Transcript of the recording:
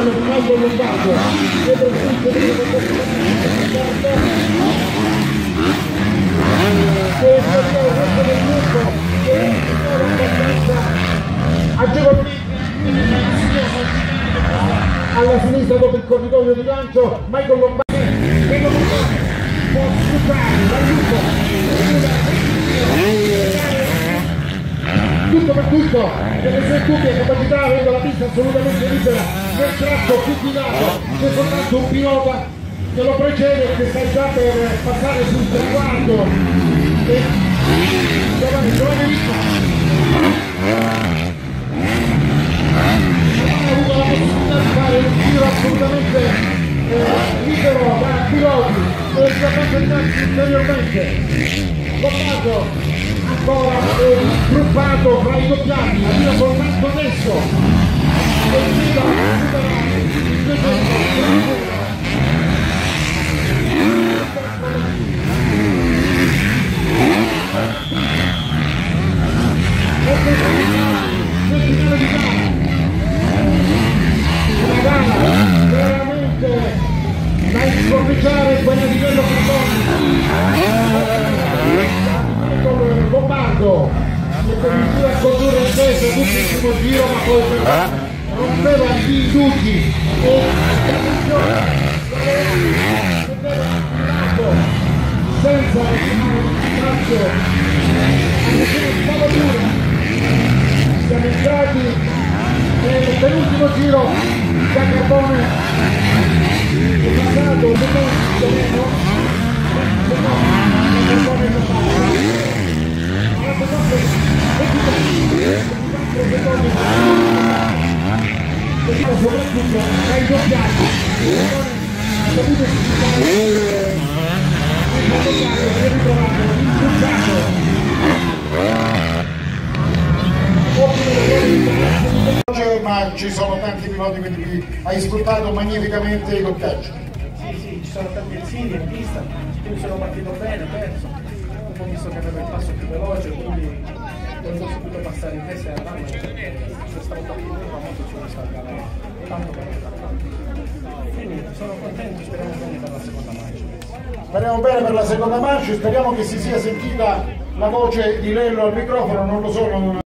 con Rinaldo Lombardo dietro il punto di alla sinistra dopo il corridoio di lancio Michael Lombardi che non può sfruttare l'aiuto tutto per tutto delle sue dubbie capacità avendo la pista assolutamente libera nel tratto più guidato c'è soltanto un pilota che lo precede che sta già per passare sul traguardo. E Giovanni Giovanni Ricco ha avuto la possibilità di fare un giro assolutamente eh, libero da piloti e è concentrato ulteriormente. Lombardo ancora gruppato fra i doppiati, arriva soltanto adesso l'ultimo giro ma poi rompeva gli indugi e senza spazio spavatura siamo entrati nel penultimo giro da Carbone passato il secondo Carbone è passato soprattutto dai doppiati ha saputo ma ci sono tanti piloti quindi hai sfruttato magnificamente i doppiaggi sì sì ci sono tanti erzini in pista quindi sono partito bene perso po' visto che avevo il passo più veloce quindi volevo subito passare in testa e avanti se speriamo bene per la seconda mancia speriamo speriamo che si sia sentita la voce di Lello al microfono non lo so non